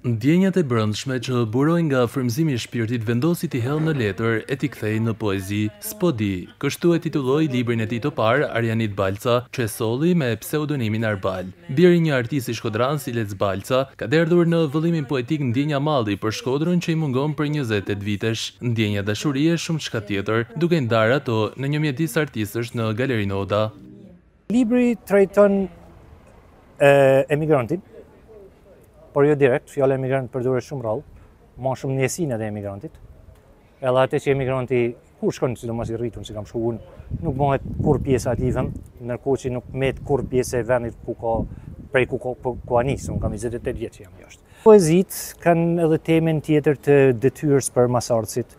Ndjenjat e brendshme që burojnë nga frymëzimi i shpirtit vendosi t'i hedhë në letër e t'i kthejë në poezi. S'po di, kështu e titulloi librin e tij të parë Arianit Balca, që e solli me pseudonimin Arbal. Bir i një artisti shkodran si Lec Balca, ka derdhur në vëllimin poetik ndjenja malli për Shkodrën që i mungon prej njëzet e tetë vitesh, ndjenja dashurie e shumëçka tjetër, duke i ndarë ato në një mjedis artistësh në Galerinë Oda. Libri trajton emigrantin, por jo direkt, fjala emigrant përdoret shumë rrallë, ma shumë ndjesinë e emigrantit, edhe atë që emigranti kur shkon sidomos i rritun siç kam shku unë, nuk bëhet kurrë pjesë e atij vendi, ndërkohë që nuk mbet kurrë pjesë e vendit ku ka prej ku ka, prej ku asht, se unë kam 28 vjet që jam jashtë. Poezitë kanë edhe temën tjetër të detyrës për mbasardhësit,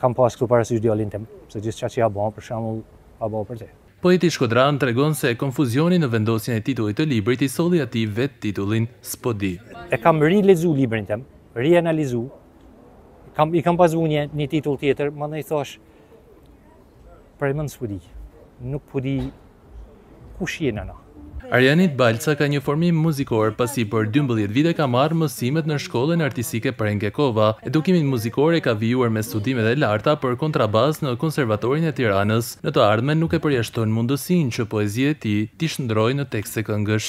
kam pas këtu parasysh djalin tim, se gjithçka që ja bëna, për shembull, e bëna për te. Poeti shkodran tregon se konfuzioni në vendosjen e titullit të librit i solli atij vetë titullin S'po di. E kam rilexu librin tem, rianalizu, kam, i kam pas vu nji, një titull tjetër, me i thanë, prej mendsh s'po di, nuk po di kush jena na. Arianit Balca ka një formim muzikor pasi për dymbëdhjetë vite ka marrë mësimet në Shkollën Artistike Prenkë Jakova. Edukimin muzikor e ka vijuar me studimet e larta për kontrabas në Konservatorin e Tiranës. Në të ardhmen nuk e përjashton mundësinë që poezitë e tij t'i shndërrojë në tekste këngësh.